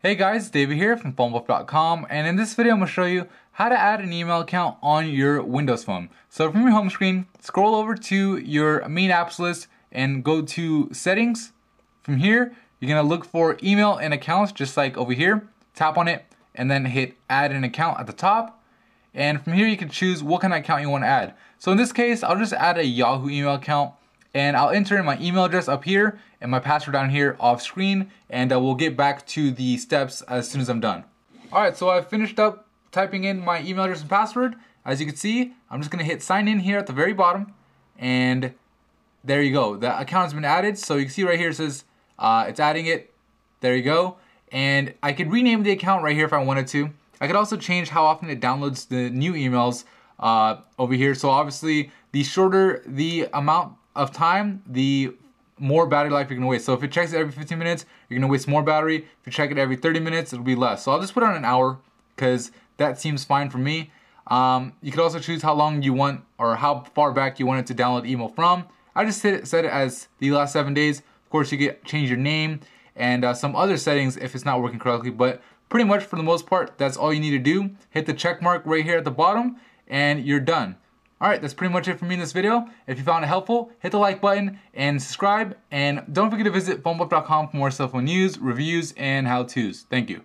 Hey guys, David here from PhoneBuff.com and in this video I'm going to show you how to add an email account on your Windows phone. So from your home screen, scroll over to your main apps list and go to settings. From here, you're going to look for email and accounts just like over here. Tap on it and then hit add an account at the top. And from here you can choose what kind of account you want to add. So in this case, I'll just add a Yahoo email account and I'll enter in my email address up here and my password down here off screen and uh, we'll get back to the steps as soon as I'm done. Alright, so I've finished up typing in my email address and password. As you can see, I'm just to hit sign in here at the very bottom and there you go. The account has been added. So you can see right here it says uh, it's adding it. There you go. And I could rename the account right here if I wanted to. I could also change how often it downloads the new emails uh, over here. So obviously, the shorter the amount of time, the more battery life you're gonna waste. So if it checks every 15 minutes, you're gonna waste more battery. If you check it every 30 minutes, it'll be less. So I'll just put on an hour because that seems fine for me. Um, you could also choose how long you want or how far back you want it to download email from. I just set it, set it as the last seven days. Of course, you get change your name and uh, some other settings if it's not working correctly. But pretty much for the most part, that's all you need to do. Hit the check mark right here at the bottom and you're done. Alright, that's pretty much it for me in this video. If you found it helpful, hit the like button and subscribe. And don't forget to visit PhoneBuff.com for more cell phone news, reviews, and how-tos. Thank you.